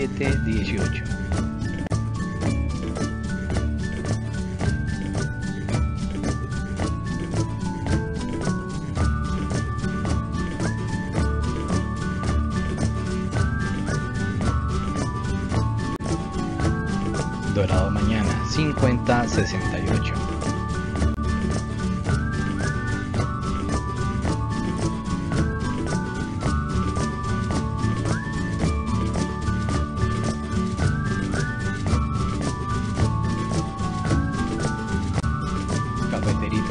50 días, 87, 18. Dorado mañana, 50,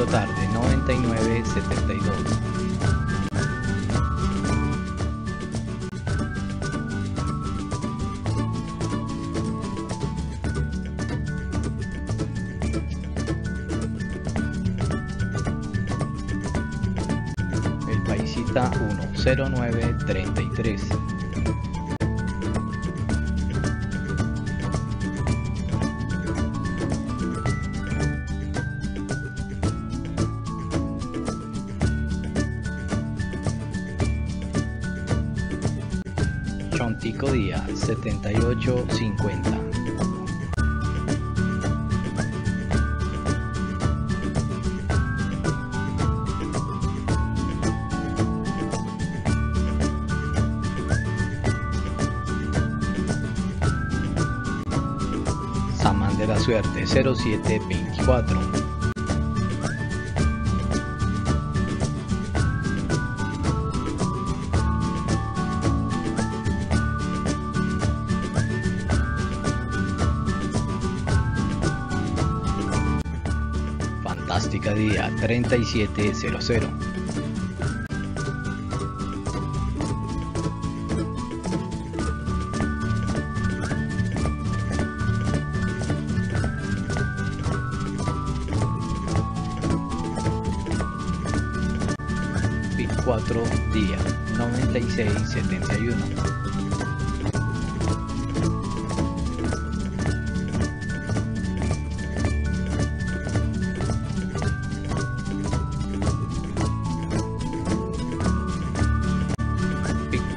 68. Cafeterito tarde, 99, 72. El paisita 10933. Chontico Díaz 7850. Samán de la Suerte 0724. Fantástica Día 3700. Pic 4 Día 9671.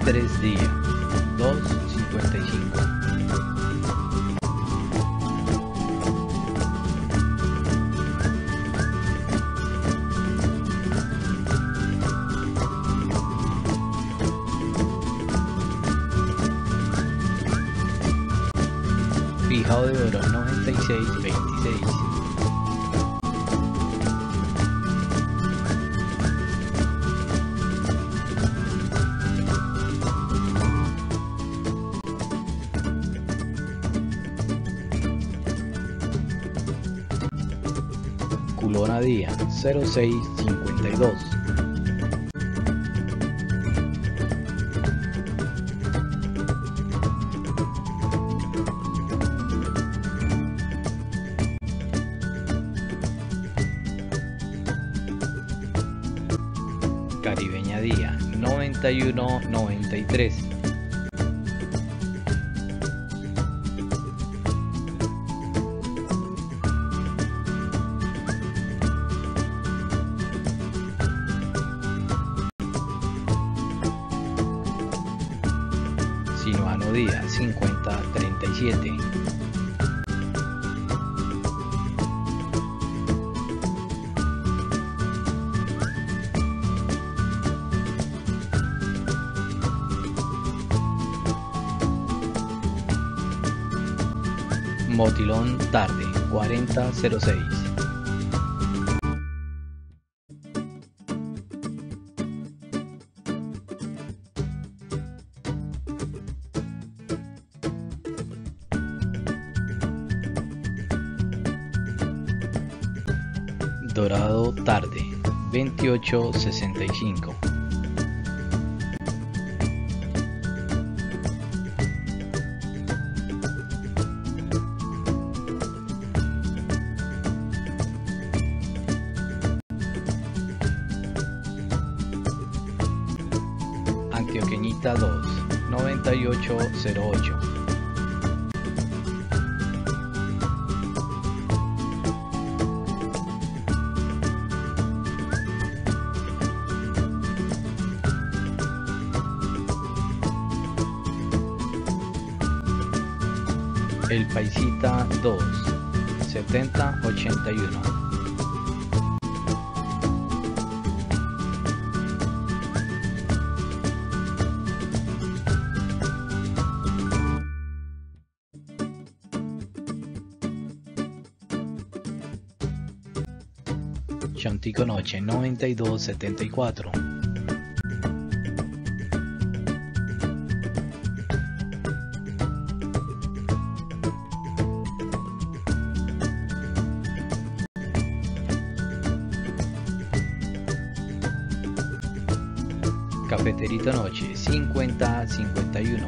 Tres días, dos cincuenta y cinco, fijado de oro, noventa y seis, veintiséis. Bonadía 0652. Caribeña Día 9193. Sinuano Día 5037. Motilón Tarde 4006. Dorado Tarde 2865. Antioqueñita 2 9808. El Paisita 2, 7081. Chontico Noche 9274. Cafeterito Noche 5051.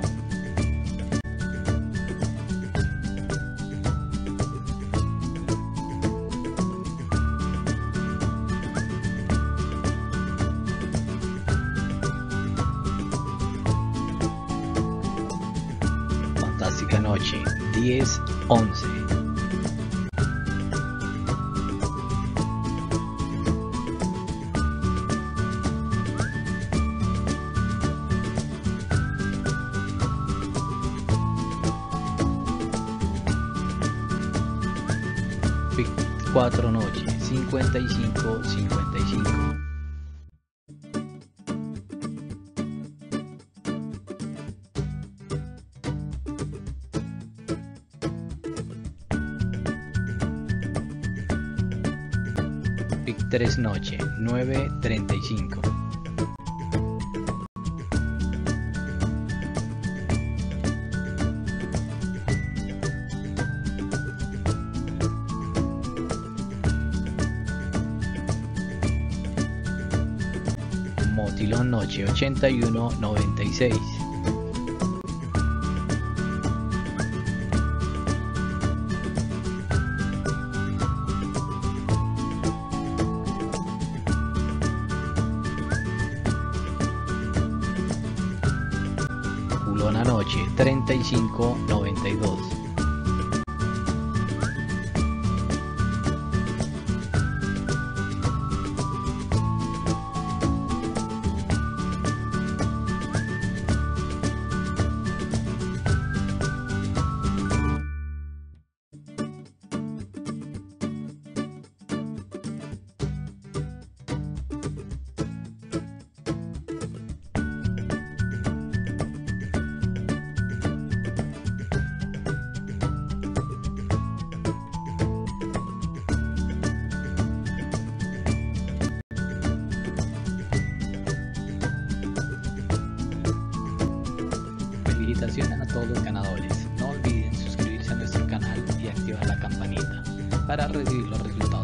Fantástica Noche 1011. 4 Noche 55 55. Pic 3 Noche 935. Motilón Noche 8196. Culona Noche 3592. A todos los ganadores. No olviden suscribirse a nuestro canal y activar la campanita para recibir los resultados